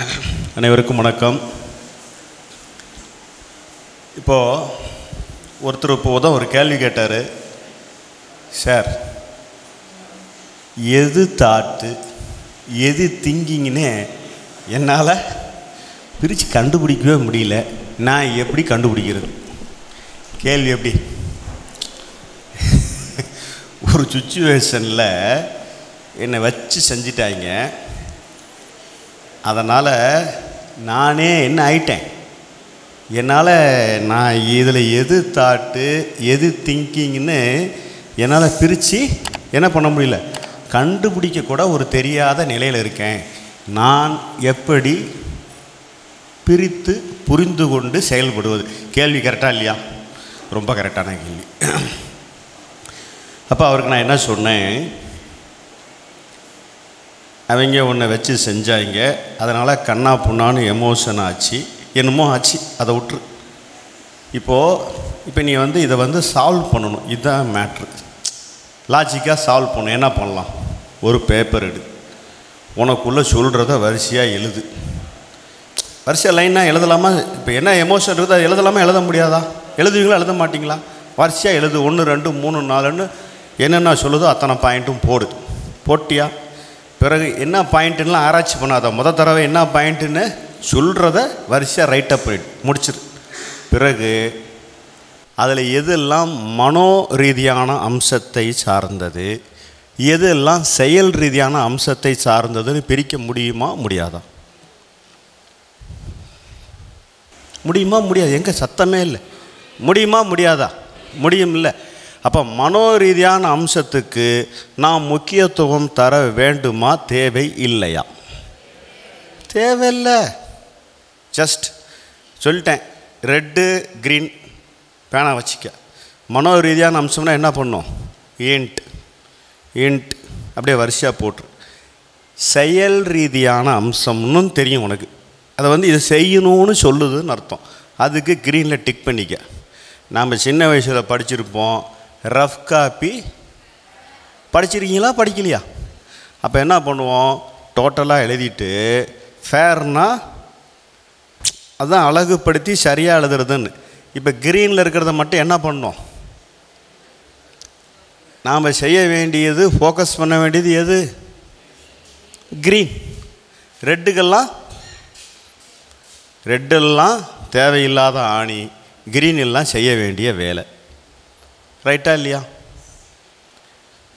அனைவருக்கும் வணக்கம். இப்போது ஒருத்தர் இப்போ தான் ஒரு கேள்வி கேட்டார். சார் எது தாட்டு எது திங்கிங்னு என்னால் பிரித்து கண்டுபிடிக்கவே முடியல. நான் எப்படி கண்டுபிடிக்கிறது? கேள்வி எப்படி? ஒரு சுச்சுவேஷனில் என்னை வச்சு செஞ்சிட்டாங்க அதனால் நானே என்ன ஆயிட்டேன்? என்னால் நான் இதில் எது தாட்டு எது திங்கிங்னு என்னால் பிரித்து என்ன பண்ண முடியல. கண்டுபிடிக்க கூட ஒரு தெரியாத நிலையில் இருக்கேன். நான் எப்படி பிரித்து புரிந்து கொண்டு செயல்படுவது? கேள்வி கரெக்டாக இல்லையா? ரொம்ப கரெக்டான கேள்வி. அப்போ அவருக்கு நான் என்ன சொன்னேன்? அவங்க உன்னை வச்சு செஞ்சாங்க. அதனால் கண்ணா புண்ணான்னு எமோஷன் ஆச்சு. என்னமோ ஆச்சு. அதை விட்டுரு. இப்போது இப்போ நீ வந்து இதை வந்து சால்வ் பண்ணணும். இதுதான் மேட்ரு லாஜிக்காக சால்வ் பண்ணணும். என்ன பண்ணலாம்? ஒரு பேப்பர் எடு. உனக்குள்ளே சொல்கிறத வரிசையாக எழுது. வரிசையாக லைனாக எழுதலாமா? இப்போ என்ன எமோஷன் இருக்குது அதை எழுதலாமா? எழுத முடியாதா? எழுதுவீங்களா? எழுத மாட்டிங்களா? வரிசையாக எழுது. ஒன்று ரெண்டு மூணு நாலுன்னு என்னென்ன சொல்லுதோ அத்தனை பாயிண்ட்டும் போடு. போட்டியா? பிறகு என்ன பாயிண்ட்டுலாம் ஆராய்ச்சி பண்ணாத முத தடவை என்ன பாயிண்ட்டுன்னு சொல்கிறத வரிசையாக ரைட்டப் போயிடு முடிச்சிரு பிறகு அதில் எதெல்லாம் மனோ ரீதியான அம்சத்தை சார்ந்தது எதெல்லாம் செயல் ரீதியான அம்சத்தை சார்ந்ததுன்னு பிரிக்க முடியுமா முடியாதா? முடியுமா முடியாது. எங்கே சத்தமே இல்லை. முடியுமா முடியாதா? முடியும் இல்லை அப்போ மனோரீதியான அம்சத்துக்கு நாம் முக்கியத்துவம் தர வேண்டுமா? தேவை இல்லையா? தேவையில்லை. ஜஸ்ட் சொல்லிட்டேன். ரெட்டு க்ரீன் பேனா வச்சுக்க. மனோ ரீதியான அம்சம்னா என்ன பண்ணும்? இன்ட் இன்ட் அப்படியே வரிசையாக போட்டுரு. செயல் ரீதியான அம்சம்னு தெரியும் உனக்கு. அதை வந்து இதை செய்யணும்னு சொல்லுதுன்னு அர்த்தம். அதுக்கு க்ரீனில் டிக் பண்ணிக்க. நாம் சின்ன வயசில் படிச்சிருப்போம். ரஃப் காப்பி படிச்சிருக்கீங்களா? படிக்கலையா? அப்போ என்ன பண்ணுவோம்? டோட்டலாக எழுதிட்டு ஃபேர்னா அதுதான் அழகுப்படுத்தி சரியாக எழுதுறதுன்னு. இப்போ க்ரீனில் இருக்கிறத மட்டும் என்ன பண்ணோம்? நாம் செய்ய வேண்டியது ஃபோக்கஸ் பண்ண வேண்டியது எது? க்ரீன் ரெட்டுக்கெல்லாம் ரெட்டெல்லாம் தேவையில்லாத ஆணி. க்ரீன் எல்லாம் செய்ய வேண்டிய வேலை. ரைட்டா இல்லையா?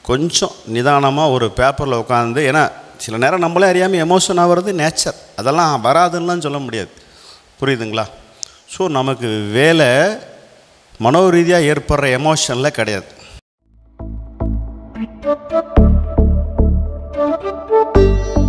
கொஞ்சம் நிதானமாக ஒரு பேப்பரில் உட்காந்து ஏன்னா சில நேரம் நம்மளே அறியாமல் எமோஷன் ஆகிறது நேச்சர் அதெல்லாம் வராதுன்னெலாம் சொல்ல முடியாது. புரியுதுங்களா? ஸோ நமக்கு வேலை மனோ ரீதியாக ஏற்படுற எமோஷனில் கிடையாது. Thank you.